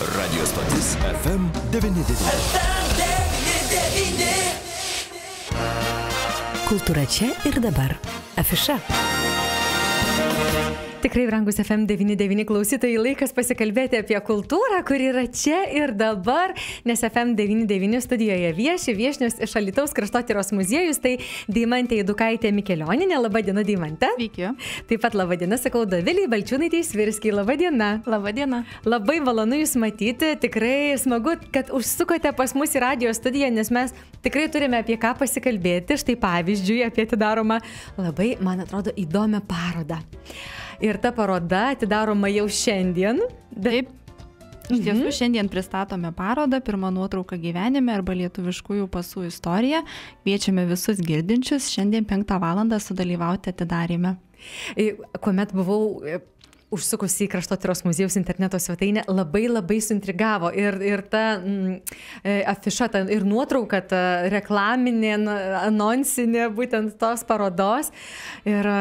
Radio stotis FM99. Kultūra čia ir dabar. Afiša. Tikrai, brangus FM99 klausytojai, laikas pasikalbėti apie kultūrą, kuri yra čia ir dabar, nes FM99 studijoje vieši, viešnius iš Alitaus kraštotyros muziejus, tai Deimantė Edukaitė Mikelioninė, laba diena Deimantė. Sveiki. Taip pat laba diena, sakau, Daviliai Balčiūnai Svirskiai, laba diena. Labą dieną. Labai malonu Jūs matyti, tikrai smagu, kad užsukote pas mus į radio studiją, nes mes tikrai turime apie ką pasikalbėti. Štai pavyzdžiui, apie atidaromą labai, man atrodo, įdomią parodą. Ir ta paroda atidaroma jau šiandien. Taip. Iš tiesų, šiandien pristatome parodą Pirmą nuotrauką gyvenime arba lietuviškųjų pasų istorija. Kviečiame visus girdinčius šiandien 5 val. sudalyvauti atidarime. Kuomet buvau užsukusi į Kraštotyros muziejaus interneto svetainę, labai labai suintrigavo. Ir, ir ta mm, afiša, ta, ir nuotrauka, ta reklaminė, anonsinė būtent tos parodos. Ir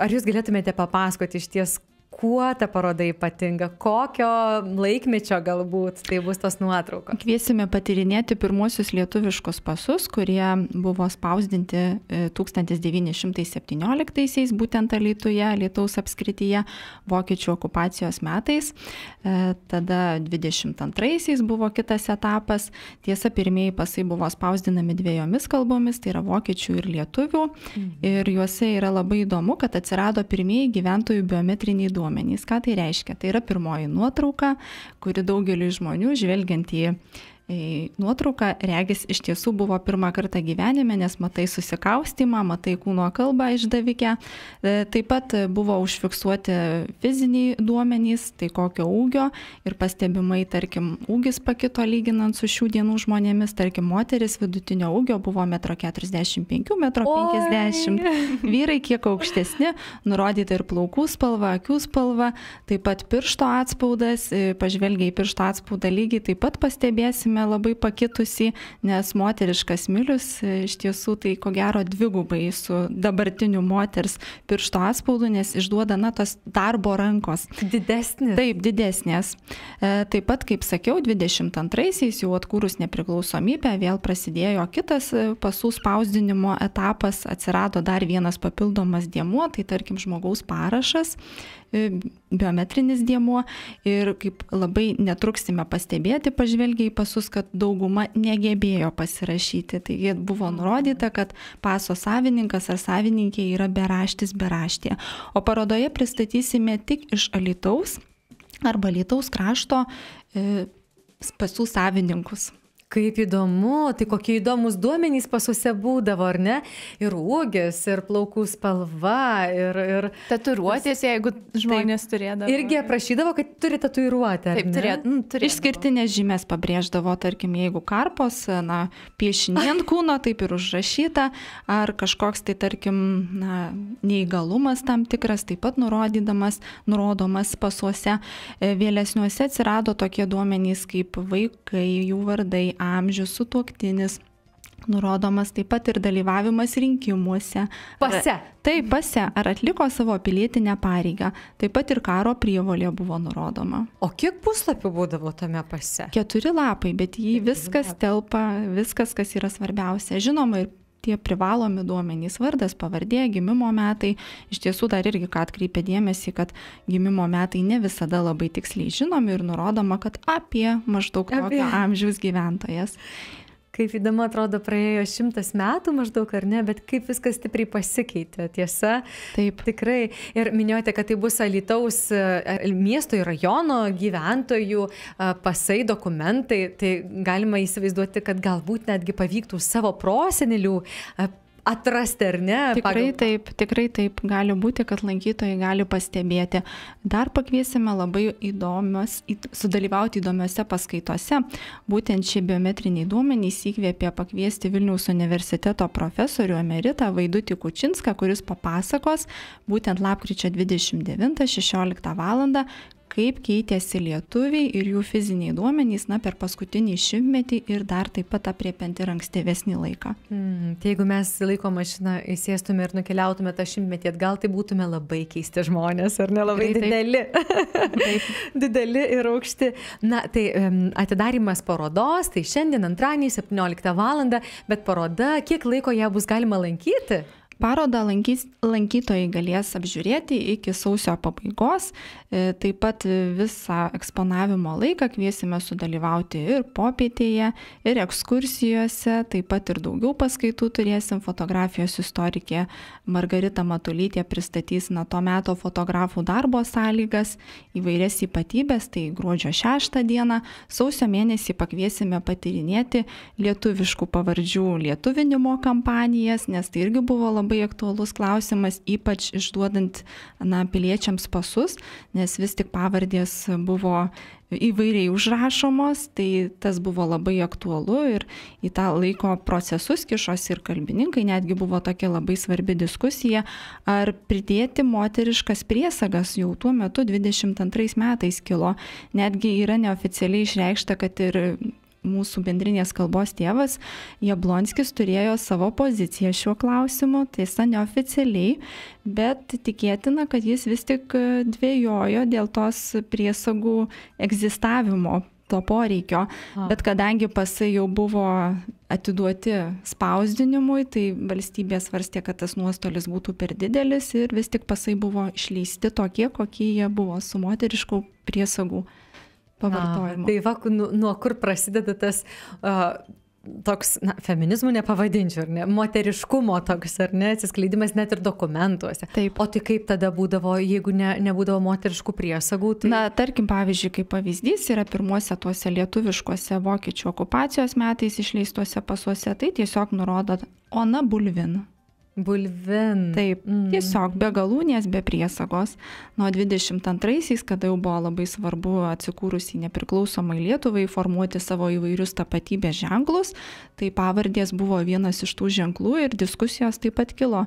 ar jūs galėtumėte papasakoti iš ties, kuo ta paroda ypatinga, kokio laikmečio galbūt tai bus tos nuotraukos. Kviesime patirinėti pirmosius lietuviškus pasus, kurie buvo spausdinti 1917-aisiais, būtent Lietuvoje, Lietuvos apskrityje, vokiečių okupacijos metais. E, tada 22-aisiais buvo kitas etapas. Tiesa, pirmieji pasai buvo spausdinami dviejomis kalbomis, tai yra vokiečių ir lietuvių. Mhm. Ir juose yra labai įdomu, kad atsirado pirmieji gyventojų biometriniai duomenys duomenys. Ką tai reiškia? Tai yra pirmoji nuotrauka, kuri daugeliu žmonių, žvelgiant į nuotrauka, regis, iš tiesų buvo pirmą kartą gyvenime, nes matai susikaustimą, matai kūno kalbą išdavikę. E, taip pat buvo užfiksuoti fiziniai duomenys, tai kokio ūgio ir pastebimai, tarkim, ūgis pakito lyginant su šių dienų žmonėmis, tarkim, moteris vidutinio ūgio buvo 1,45 m, 1,50 m, vyrai kiek aukštesni, nurodyta ir plaukų spalva, akių spalva, taip pat piršto atspaudas, e, pažvelgiai piršto atspaudą lygiai taip pat pastebėsime sakykime, labai pakitusi, nes moteriškas milius e, iš tiesų tai ko gero dvigubai su dabartiniu moters piršto atspaudu, nes išduoda, na, tos darbo rankos. Didesnės. Taip, didesnės. E, taip pat, kaip sakiau, 22-aisiais jau atkūrus nepriklausomybę vėl prasidėjo kitas e, pasų spausdinimo etapas, atsirado dar vienas papildomas dėmuo, tai tarkim žmogaus parašas biometrinis dėmuo ir kaip labai netruksime pastebėti, pažvelgiai į pasus, kad dauguma negebėjo pasirašyti. Taigi buvo nurodyta, kad paso savininkas ar savininkė yra beraštis beraštė. O parodoje pristatysime tik iš Alitaus arba Alitaus krašto e, pasų savininkus. Kaip įdomu, tai kokie įdomus duomenys pasuose būdavo, ar ne? Ir ūgis, ir plaukų spalva, ir... ir Tatuiruotės, jeigu žmonės taip, turėdavo. Irgi aprašydavo, kad turi tatuiruotę. Taip, turėt, nu, turėdavo. Išskirtinės žymės pabrėždavo, tarkim, jeigu karpos, na, piešinį ant kūno, taip ir užrašyta, ar kažkoks tai, tarkim, na, neįgalumas tam tikras, taip pat nurodydamas, nurodomas pasuose. E, vėlesniuose atsirado tokie duomenys kaip vaikai, jų vardai, amžius, sutuoktinis. Nurodomas taip pat ir dalyvavimas rinkimuose. Pase. Taip, pase. Ar atliko savo pilietinę pareigą. Taip pat ir karo prievolė buvo nurodoma. O kiek puslapių būdavo tame pase? Keturi lapai, bet jį viskas telpa, viskas, kas yra svarbiausia. Žinoma, ir tie privalomi duomenys - vardas, pavardė, gimimo metai. Iš tiesų dar irgi, ką atkreipia dėmesį, kad gimimo metai ne visada labai tiksliai žinomi ir nurodoma, kad apie maždaug tokio apie. amžiaus gyventojas. Kaip įdomu atrodo, praėjo šimtas metų maždaug ar ne, bet kaip viskas stipriai pasikeitė, tiesa. Taip. Tikrai. Ir minėjote, kad tai bus Alitaus e, miesto ir rajono gyventojų e, pasai, dokumentai. Tai galima įsivaizduoti, kad galbūt netgi pavyktų savo prosenelių e, atrasti, ar ne? Tikrai pagal... taip, tikrai taip gali būti, kad lankytojai gali pastebėti. Dar pakviesime labai įdomios, sudalyvauti įdomiose paskaitose. Būtent šie biometriniai duomenys įkvėpė pakviesti Vilniaus universiteto profesorių emeritą Vaidutį Kučinską, kuris papasakos būtent lapkričio 29-16 val kaip keitėsi lietuviai ir jų fiziniai duomenys na, per paskutinį šimtmetį ir dar taip pat apriepiant ir ankstyvesnį laiką. Mm, tai jeigu mes laiko mašiną įsėstume ir nukeliautume tą šimtmetį atgal, tai būtume labai keisti žmonės, ar ne labai Tikrai dideli. dideli ir aukšti. Na, tai um, atidarimas parodos, tai šiandien antradienį 17 val. bet paroda, kiek laiko ją bus galima lankyti? Parodą lankys, lankytojai galės apžiūrėti iki sausio pabaigos. E, taip pat visą eksponavimo laiką kviesime sudalyvauti ir popietėje, ir ekskursijose, taip pat ir daugiau paskaitų turėsim. Fotografijos istorikė Margarita Matulytė pristatys na to meto fotografų darbo sąlygas, įvairias ypatybės, tai gruodžio 6 dieną, sausio mėnesį pakviesime patirinėti lietuviškų pavardžių lietuvinimo kampanijas, nes tai irgi buvo labai labai aktuolus klausimas, ypač išduodant na, piliečiams pasus, nes vis tik pavardės buvo įvairiai užrašomos, tai tas buvo labai aktualu ir į tą laiko procesus kišosi ir kalbininkai, netgi buvo tokia labai svarbi diskusija, ar pridėti moteriškas priesagas jau tuo metu 22 metais kilo, netgi yra neoficialiai išreikšta, kad ir mūsų bendrinės kalbos tėvas Jablonskis turėjo savo poziciją šiuo klausimu, tiesa neoficialiai, bet tikėtina, kad jis vis tik dvėjojo dėl tos priesagų egzistavimo to poreikio, A. bet kadangi pasai jau buvo atiduoti spausdinimui, tai valstybė svarstė, kad tas nuostolis būtų per didelis ir vis tik pasai buvo išleisti tokie, kokie jie buvo su moteriškų priesagų pavartojimo. A, tai va, nu, nuo kur prasideda tas uh, toks, na, feminizmų nepavadinčiau, ar ne, moteriškumo toks, ar ne, atsiskleidimas net ir dokumentuose. Taip. O tai kaip tada būdavo, jeigu ne, nebūdavo moteriškų priesagų? Tai... Na, tarkim, pavyzdžiui, kaip pavyzdys yra pirmuose tuose lietuviškuose vokiečių okupacijos metais išleistuose pasuose, tai tiesiog nurodo Ona Bulvin. Bulvin. Taip, mm. tiesiog be galūnės, be priesagos. Nuo 22-aisiais, kada jau buvo labai svarbu atsikūrus į nepriklausomai Lietuvai formuoti savo įvairius tapatybės ženklus, tai pavardės buvo vienas iš tų ženklų ir diskusijos taip pat kilo.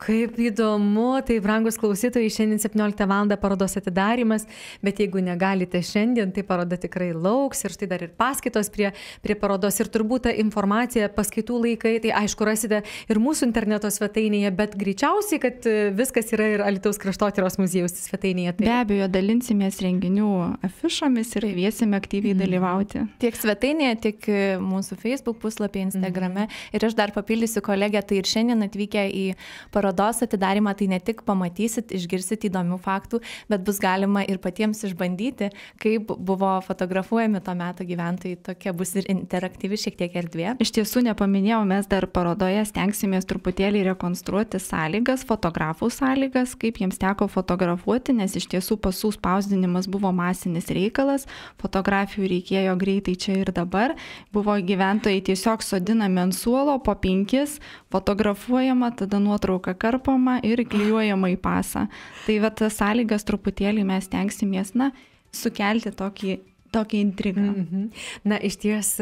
Kaip įdomu, tai brangus klausytojai, šiandien 17 val. parodos atidarimas, bet jeigu negalite šiandien, tai paroda tikrai lauks ir štai dar ir paskaitos prie, prie parodos ir turbūt ta informacija, paskaitų laikai, tai aišku rasite ir mūsų interneto svetainėje, bet greičiausiai, kad viskas yra ir Alitaus kraštotyros muziejaus svetainėje. Tai... Be abejo, dalinsimės renginių afišomis ir kviesime aktyviai mm. dalyvauti. Tiek svetainėje, tiek mūsų Facebook puslapyje, Instagrame. Mm. Ir aš dar papildysiu kolegę, tai ir šiandien atvykę į parodą parodos atidarimą tai ne tik pamatysit, išgirsit įdomių faktų, bet bus galima ir patiems išbandyti, kaip buvo fotografuojami to meto gyventojai. Tokia bus ir interaktyvi šiek tiek erdvė. Iš tiesų nepaminėjau, mes dar parodoje stengsimės truputėlį rekonstruoti sąlygas, fotografų sąlygas, kaip jiems teko fotografuoti, nes iš tiesų pasų spausdinimas buvo masinis reikalas, fotografijų reikėjo greitai čia ir dabar, buvo gyventojai tiesiog sodinami ant suolo po penkis, fotografuojama, tada nuotrauka karpoma ir klyjuojama į pasą. Tai va tas sąlygas truputėlį mes tenksimės, na, sukelti tokį tokia intriga. Mm -hmm. Na, iš ties,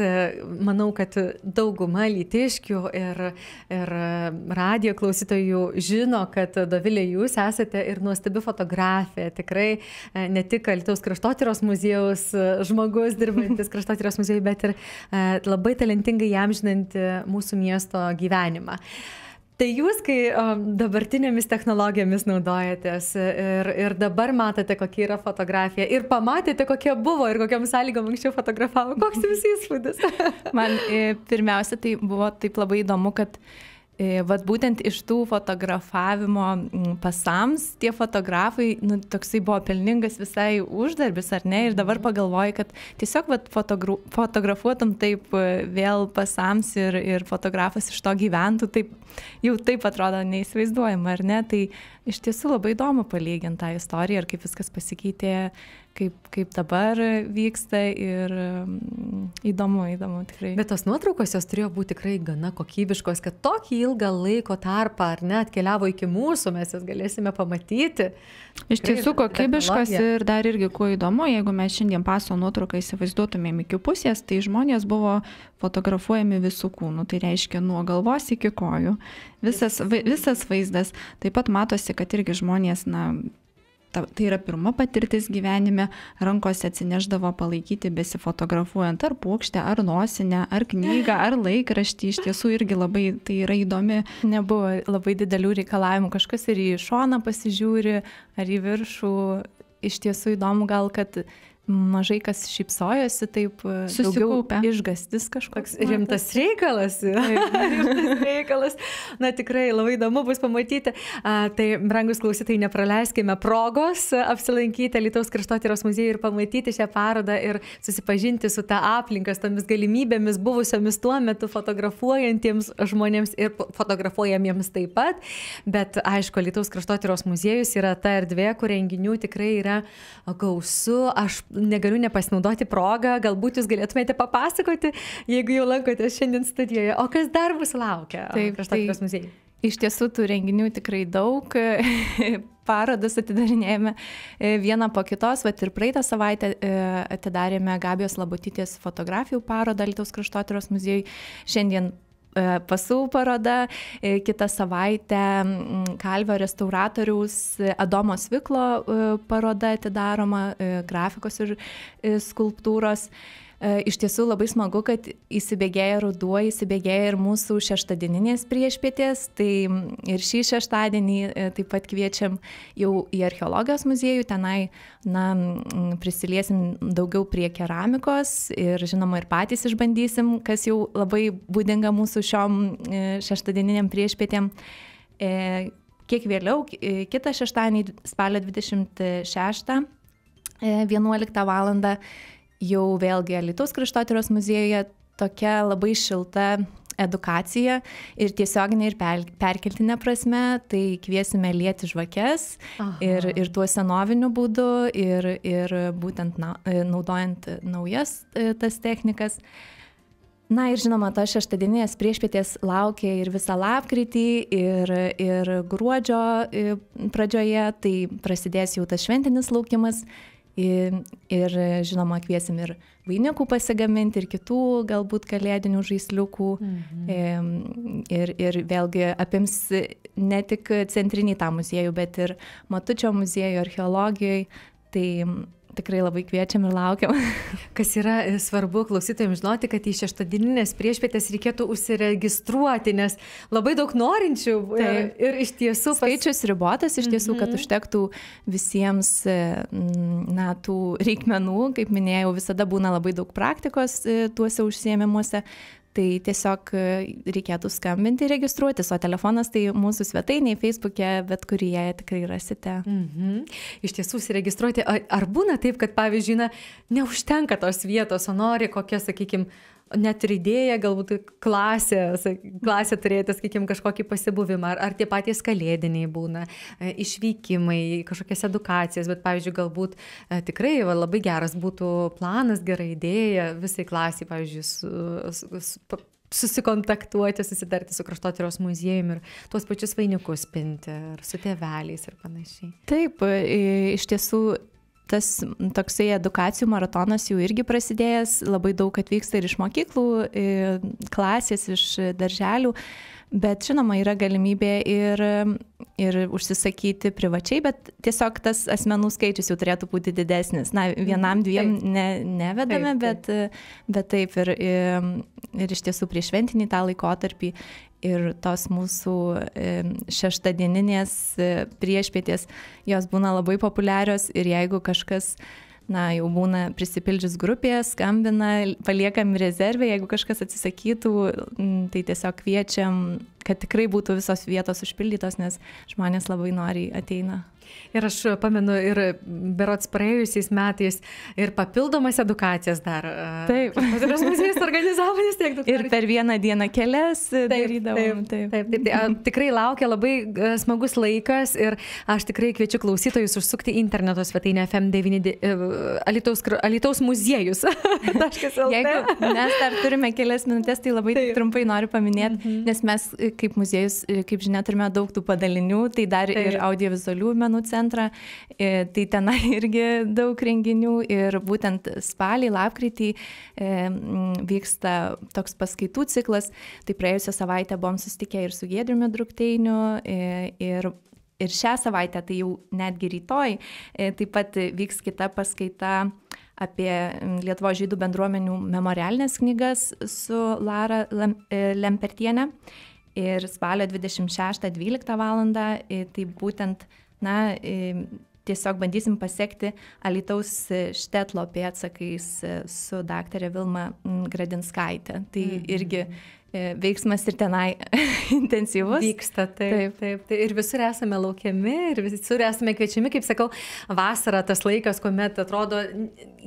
manau, kad dauguma lytiškių ir, ir radio klausytojų žino, kad Dovilė jūs esate ir nuostabi fotografė. Tikrai e, ne tik Alitaus kraštotyros muziejaus žmogus dirbantis kraštotyros muziejui, bet ir e, labai talentingai jam žinanti mūsų miesto gyvenimą. Tai jūs, kai um, dabartinėmis technologijomis naudojatės ir, ir dabar matote, kokia yra fotografija ir pamatėte, kokia buvo ir kokiam sąlygom anksčiau fotografavo, koks jūsų įspūdis? Man e, pirmiausia, tai buvo taip labai įdomu, kad E, vat būtent iš tų fotografavimo pasams tie fotografai, nu, toksai buvo pelningas visai uždarbis, ar ne? Ir dabar pagalvoju, kad tiesiog vat, fotogra fotografuotum taip e, vėl pasams ir, ir fotografas iš to gyventų, taip jau taip atrodo neįsivaizduojama, ar ne? Tai iš tiesų labai įdomu palyginti tą istoriją ir kaip viskas pasikeitė kaip, kaip dabar vyksta ir mm, įdomu, įdomu tikrai. Bet tos nuotraukos jos turėjo būti tikrai gana kokybiškos, kad tokį ilgą laiko tarpą ar net keliavo iki mūsų, mes jas galėsime pamatyti. Iš tiesų kokybiškos ir dar irgi kuo įdomu, jeigu mes šiandien paso nuotrauką įsivaizduotumėm iki pusės, tai žmonės buvo fotografuojami visų kūnų, tai reiškia nuo galvos iki kojų. Visas, visas vaizdas. Taip pat matosi, kad irgi žmonės, na, ta, tai yra pirma patirtis gyvenime, rankose atsineždavo palaikyti besifotografuojant ar puokštę, ar nosinę, ar knygą, ar laikraštį. Iš tiesų irgi labai tai yra įdomi. Nebuvo labai didelių reikalavimų, kažkas ir į šoną pasižiūri, ar į viršų. Iš tiesų įdomu gal, kad mažai kas šypsojosi, taip e, Susikaupę. išgastis kažkoks. Toks rimtas reikalas. rimtas reikalas. Na tikrai labai įdomu bus pamatyti. A, tai, brangus klausytojai, nepraleiskime progos apsilankyti Lietuvos kraštotyros muziejuje ir pamatyti šią parodą ir susipažinti su tą aplinką, su tomis galimybėmis buvusiomis tuo metu fotografuojantiems žmonėms ir fotografuojamiems taip pat. Bet aišku, Lietuvos kraštotyros muziejus yra ta erdvė, kur renginių tikrai yra gausu. Aš negaliu nepasinaudoti progą, galbūt jūs galėtumėte papasakoti, jeigu jau lankotės šiandien studijoje, o kas dar bus laukia Taip, kraštotyros tai- muziejuje. Iš tiesų tų renginių tikrai daug. Parodas atidarinėjame e, vieną po kitos. Vat ir praeitą savaitę e, atidarėme Gabijos Labutytės fotografijų parodą Lietuvos kraštotyros muziejui. Šiandien pasų paroda, e, kitą savaitę Kalvio restauratoriaus e, Adomo Sviklo e, paroda atidaroma, e, grafikos ir e, skulptūros. E, Iš tiesų labai smagu, kad įsibėgėja ruduo, įsibėgėja ir mūsų šeštadieninės priešpietės. Tai ir šį šeštadienį e, taip pat kviečiam jau į archeologijos muziejų. Tenai na, prisiliesim daugiau prie keramikos ir žinoma ir patys išbandysim, kas jau labai būdinga mūsų šiom e, šeštadieniniam priešpietėm. Kiek vėliau, kitą šeštadienį, spalio 26, e, 11 val. Jau vėlgi Lietuvos kraštotyros muziejuje tokia labai šilta edukacija ir tiesioginė ir per, perkeltinė prasme, tai kviesime lieti žvakes Aha. ir, ir tuo senoviniu būdu ir, ir būtent na, naudojant naujas e, tas technikas. Na ir žinoma, tos šeštadienės priešpietės laukia ir visą lapkritį, ir, ir gruodžio e, pradžioje, tai prasidės jau tas šventinis laukimas. Ir, ir žinoma, kviesim ir vainikų pasigaminti, ir kitų galbūt kalėdinių žaisliukų. Mhm. Ir, ir vėlgi apims ne tik centrinį tą muziejų, bet ir Matučio muziejų, archeologijoje. Tai tikrai labai kviečiam ir laukiam. Kas yra e, svarbu klausytojams žinoti, kad į šeštadieninės priešpietės reikėtų užsiregistruoti, nes labai daug norinčių e, Taip. ir iš tiesų pas- Skaičius ribotas iš tiesų, kad Mhm. užtektų visiems e, na, tų reikmenų, kaip minėjau, visada būna labai daug praktikos tuose užsiemimuose. Tai tiesiog e, reikėtų skambinti ir registruotis, o telefonas tai mūsų svetainiai, Facebook'e, bet kurie tikrai rasite. Mhm. Iš tiesų, užsiregistruoti. Ar, būna taip, kad, pavyzdžiui, na, neužtenka tos vietos, o nori kokia, sakykime, net ir idėja, galbūt klasė, klasė turėti, sakykime, kažkokį pasibuvimą, ar, ar tie patys kalėdiniai būna, e, išvykimai, kažkokias edukacijas, bet, pavyzdžiui, galbūt e, tikrai va, labai geras būtų planas, gera idėja visai klasiai, pavyzdžiui, su, su, su, susikontaktuoti, susitarti su kraštotyros muziejumi ir tuos pačius vainikus pinti, ar su tėveliais ir panašiai. Taip, e, iš tiesų tas toksai edukacijų maratonas jau irgi prasidėjęs, labai daug atvyksta ir iš mokyklų, e, klasės, iš darželių, bet žinoma yra galimybė ir, ir užsisakyti privačiai, bet tiesiog tas asmenų skaičius jau turėtų būti didesnis. Na, vienam, dviem ne, nevedame, Taip, taip. bet, bet taip ir, ir, ir iš tiesų prieš šventinį tą laikotarpį ir tos mūsų šeštadieninės e, priešpietės, jos būna labai populiarios ir jeigu kažkas na, jau būna prisipildžius grupėje, skambina, paliekam rezervę, jeigu kažkas atsisakytų, tai tiesiog kviečiam, kad tikrai būtų visos vietos užpildytos, nes žmonės labai noriai ateina. Ir aš pamenu ir berots praėjusiais metais ir papildomas edukacijas dar. e, Taip. Kultūros muziejus organizavo vis tiek. Ir per vieną dieną kelias Taip, darydavom. Taip, taip, taip, tai, a, tikrai laukia labai e, smagus laikas ir aš tikrai kviečiu klausytojus užsukti interneto svetainę FM9 e, Alitaus, Alitaus muziejus. Jeigu mes dar turime kelias minutės, tai labai Taip. Taip. trumpai noriu paminėti, mhm. nes mes e, kaip muziejus, e, kaip žinia, turime daug tų padalinių, tai dar Taip. Taip. ir audiovizualių menų centrą, e, tai tenai irgi daug renginių ir būtent spalį, lapkritį e, vyksta toks paskaitų ciklas, tai praėjusią savaitę buvom susitikę ir su Gėdriumi Drukteiniu e, ir ir šią savaitę, tai jau netgi rytoj, taip pat vyks kita paskaita apie Lietuvo žydų bendruomenių memorialinės knygas su Lara Lempertienė. Ir spalio 26-12 val. tai būtent, na, tiesiog bandysim pasiekti Alitaus štetlo pėtsakais su daktarė Vilma Gradinskaitė. Tai mhm. irgi E, veiksmas ir tenai intensyvus. Vyksta, taip, taip. taip. Tai ir visur esame laukiami, ir visur esame kviečiami, kaip sakau, vasara tas laikas, kuomet atrodo,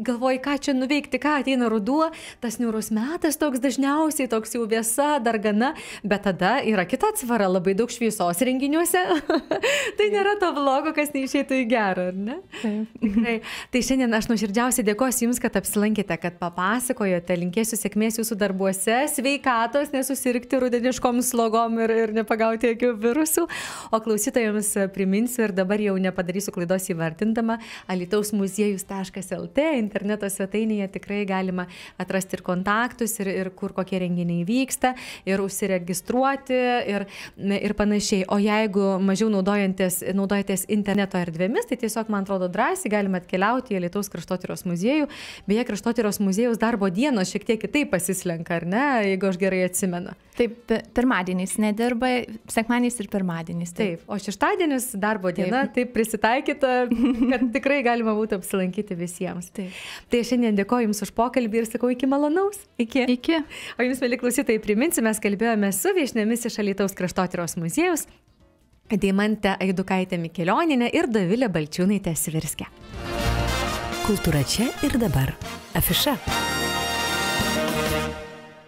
galvoji, ką čia nuveikti, ką ateina ruduo, tas niūrus metas toks dažniausiai, toks jau vėsa, dar gana, bet tada yra kita atsvara, labai daug šviesos renginiuose. tai nėra to blogo, kas neišėtų į gerą, ar ne? Taip. Tikrai. Tai šiandien aš nuoširdžiausiai dėkosiu Jums, kad apsilankėte, kad papasakojote, linkėsiu sėkmės Jūsų darbuose, sveikatos nesusirgti rudeniškom slogom ir, ir nepagauti jokių virusų. O klausytojams priminsiu ir dabar jau nepadarysiu klaidos įvardindama, alitaus muziejus.lt interneto svetainėje tikrai galima atrasti ir kontaktus, ir, ir kur kokie renginiai vyksta, ir užsiregistruoti, ir, ir panašiai. O jeigu mažiau naudojatės interneto erdvėmis, tai tiesiog, man atrodo, drąsiai galima atkeliauti į Lietuvos kraštotyros muziejų. Beje, kraštotyros muziejaus darbo dienos šiek tiek kitaip pasislenka, ar ne, jeigu aš gerai atsimenu atsimenu. Taip, pirmadieniais nedirba, sekmadieniais ir pirmadieniais. Taip, taip o šeštadienis darbo diena, taip, taip prisitaikyta, kad tikrai galima būtų apsilankyti visiems. Taip. Tai šiandien dėkoju Jums už pokalbį ir sakau iki malonaus. Iki. Iki. O Jums, mėly klausytojai, priminsiu, mes kalbėjome su viešnėmis iš Alitaus kraštotyros muziejus. Deimantė Aidukaitė Mikelioninė ir Davilė Balčiūnaitė Svirskė. Kultūra čia ir dabar. Afiša.